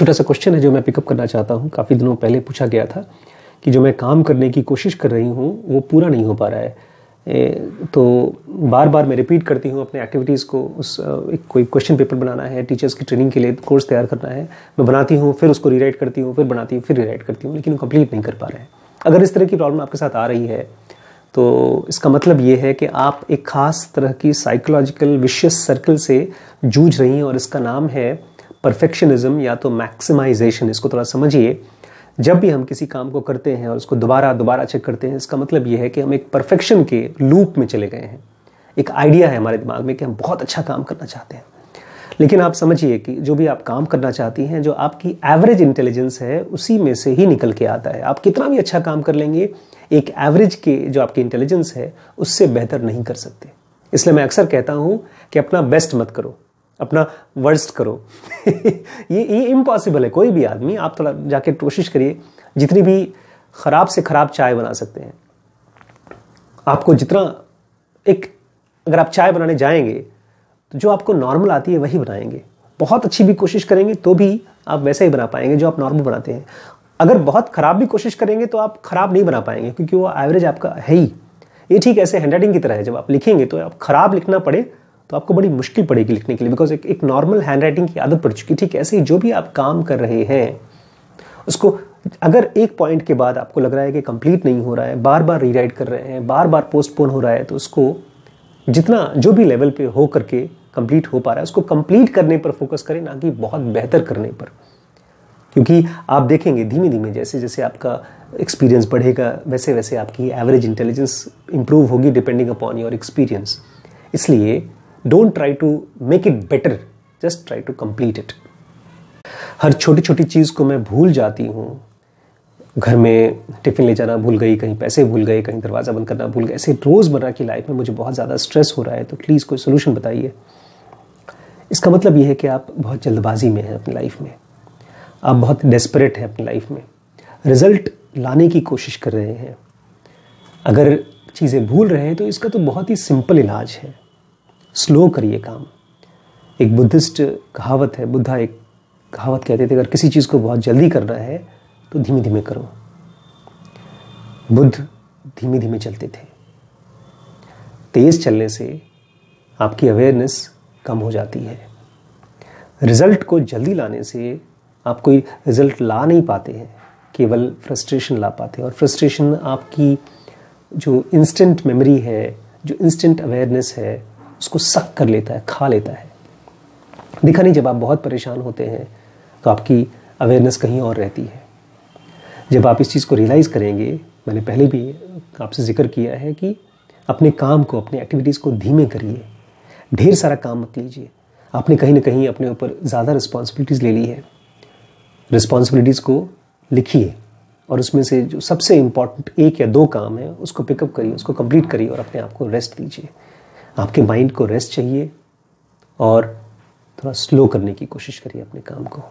छोटा सा क्वेश्चन है जो मैं पिकअप करना चाहता हूँ। काफ़ी दिनों पहले पूछा गया था कि जो मैं काम करने की कोशिश कर रही हूँ, वो पूरा नहीं हो पा रहा है। तो बार बार मैं रिपीट करती हूँ अपने एक्टिविटीज़ को, उस एक कोई क्वेश्चन पेपर बनाना है टीचर्स की ट्रेनिंग के लिए कोर्स तैयार करना है। मैं बनाती हूँ, फिर उसको रीराइट करती हूँ, फिर बनाती हूँ, फिर रीराइट करती हूँ, लेकिन कंप्लीट नहीं कर पा रहे हैं। अगर इस तरह की प्रॉब्लम आपके साथ आ रही है तो इसका मतलब ये है कि आप एक ख़ास तरह की साइकोलॉजिकल विशियस सर्कल से जूझ रही हैं और इसका नाम है परफेक्शनिज्म या तो मैक्सिमाइजेशन इसको थोड़ा समझिए। जब भी हम किसी काम को करते हैं और उसको दोबारा दोबारा चेक करते हैं, इसका मतलब ये है कि हम एक परफेक्शन के लूप में चले गए हैं। एक आइडिया है हमारे दिमाग में कि हम बहुत अच्छा काम करना चाहते हैं। लेकिन आप समझिए कि जो भी आप काम करना चाहती हैं, जो आपकी एवरेज इंटेलिजेंस है, उसी में से ही निकल के आता है। आप कितना भी अच्छा काम कर लेंगे, एक एवरेज के जो आपकी इंटेलिजेंस है, उससे बेहतर नहीं कर सकते। इसलिए मैं अक्सर कहता हूँ कि अपना बेस्ट मत करो। अपना वर्स्ट करो। ये ये इम्पॉसिबल है, कोई भी आदमी, आप थोड़ा जाके कोशिश करिए, जितनी भी खराब से खराब चाय बना सकते हैं। आपको जितना, एक, अगर आप चाय बनाने जाएँगे तो जो आपको नॉर्मल आती है, वही बनाएँगे। बहुत अच्छी भी कोशिश करेंगे तो भी आप वैसा ही बना पाएँगे जो आप नॉर्मल बनाते हैं। अगर बहुत ख़राब भी कोशिश करेंगे तो आप ख़राब नहीं बना पाएँगे, क्योंकि वो एवरेज आपका है ही। ये ठीक ऐसे हैंड की तरह है, जब आप लिखेंगे तो आप ख़राब लिखना पड़े तो आपको बड़ी मुश्किल पड़ेगी लिखने के लिए बिकॉज़ एक, एक नॉर्मल हैंड राइटिंग की आदत पड़ चुकी ठीक है ऐसे ही जो भी आप काम कर रहे हैं उसको अगर एक पॉइंट के बाद आपको लग रहा है कि कंप्लीट नहीं हो रहा है बार बार रीराइट कर रहे हैं बार बार पोस्टपोन हो रहा है तो उसको जितना जो भी लेवल पे हो करके कंप्लीट हो पा रहा है उसको कंप्लीट करने पर फोकस करें ना कि बहुत बेहतर करने पर। क्योंकि आप देखेंगे धीमे धीमे जैसे जैसे आपका एक्सपीरियंस बढ़ेगा वैसे वैसे आपकी एवरेज इंटेलिजेंस इंप्रूव होगी डिपेंडिंग अपॉन योर एक्सपीरियंस इसलिए don't try to make it better just try to complete it हर छोटी छोटी चीज़ को मैं भूल जाती हूँ। घर में टिफ़िन ले जाना भूल गई, कहीं पैसे भूल गए, कहीं दरवाज़ा बंद करना भूल गए। ऐसे रोज़मर्रा की लाइफ में मुझे बहुत ज़्यादा स्ट्रेस हो रहा है तो प्लीज़ कोई सोल्यूशन बताइए। इसका मतलब ये है कि आप बहुत जल्दबाजी में हैं अपनी लाइफ में। आप बहुत डेस्परेट हैं अपनी लाइफ में। रिज़ल्ट लाने की कोशिश कर रहे हैं। अगर चीज़ें भूल रहे हैं तो इसका तो बहुत ही सिंपल इलाज है। स्लो करिए काम। एक बुद्धिस्ट कहावत है, बुद्धा एक कहावत कहते थे, अगर किसी चीज़ को बहुत जल्दी करना है तो धीमे धीमे करो। बुद्ध धीमे धीमे चलते थे। तेज चलने से आपकी अवेयरनेस कम हो जाती है। रिज़ल्ट को जल्दी लाने से आप कोई रिज़ल्ट ला नहीं पाते हैं, केवल फ्रस्ट्रेशन ला पाते हैं। और फ्रस्ट्रेशन आपकी जो इंस्टेंट मेमोरी है, जो इंस्टेंट अवेयरनेस है उसको सक कर लेता है, खा लेता है। देखा नहीं, जब आप बहुत परेशान होते हैं तो आपकी अवेयरनेस कहीं और रहती है। जब आप इस चीज़ को रियलाइज़ करेंगे, मैंने पहले भी आपसे ज़िक्र किया है कि अपने काम को, अपने एक्टिविटीज़ को धीमे करिए। ढेर सारा काम मत लीजिए। आपने कहीं ना कहीं अपने ऊपर ज़्यादा रिस्पॉन्सिबिलिटीज़ ले ली है। रिस्पॉन्सिबिलिटीज़ को लिखिए और उसमें से जो सबसे इंपॉर्टेंट एक या दो काम है, उसको पिकअप करिए, उसको कंप्लीट करिए और अपने आप को रेस्ट दीजिए। आपके माइंड को रेस्ट चाहिए और थोड़ा स्लो करने की कोशिश करिए अपने काम को।